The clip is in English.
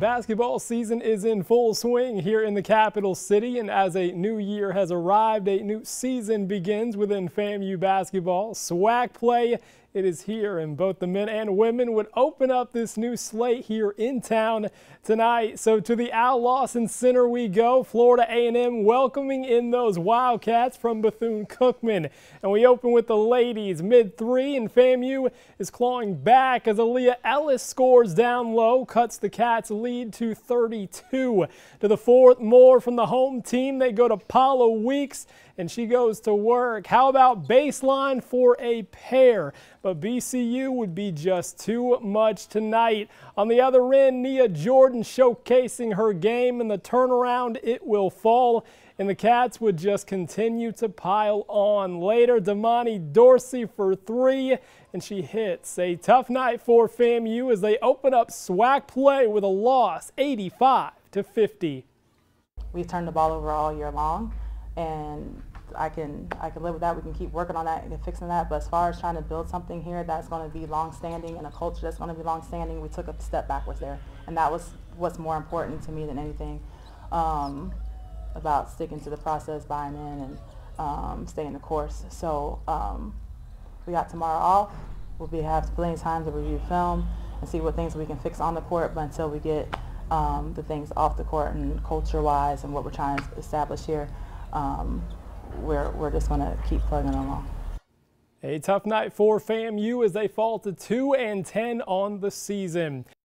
Basketball season is in full swing here in the capital city, and as a new year has arrived, a new season begins within FAMU basketball. SWAC play it is here, and both the men and women would open up this new slate here in town tonight. So to the Al Lawson Center we go. Florida A&M welcoming in those Wildcats from Bethune-Cookman. And we open with the ladies mid three, and FAMU is clawing back as Aaliyah Ellis scores down low, cuts the Cats lead to 32. To the fourth, more from the home team. They go to Paula Weeks, and she goes to work. How about baseline for a pair? But BCU would be just too much tonight. On the other end, Nia Jordan showcasing her game and the turnaround it will fall and the Cats would just continue to pile on. Later, Damani Dorsey for three, and she hits. A tough night for FAMU as they open up SWAC play with a loss, 85 to 50. We've turned the ball over all year long, and I can I can live with that. We can keep working on that and fixing that. But as far as trying to build something here that's going to be long-standing and a culture that's going to be long-standing, we took a step backwards there, and that was what's more important to me than anything um, about sticking to the process, buying in, and um, staying the course. So um, we got tomorrow off. We'll be have plenty of time to review film and see what things we can fix on the court. But until we get um, the things off the court and culture-wise and what we're trying to establish here, um, we're, we're just going to keep plugging along. A tough night for FAMU as they fall to 2 and 10 on the season.